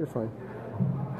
You're fine.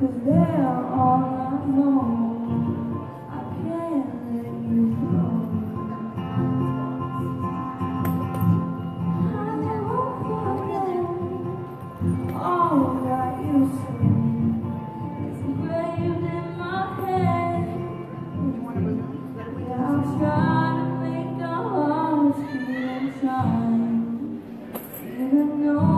Cause they're all I know. I can't let you go. I never forget all that you said. It's engraved in my head. I'm trying to make the whole screen shine. Even though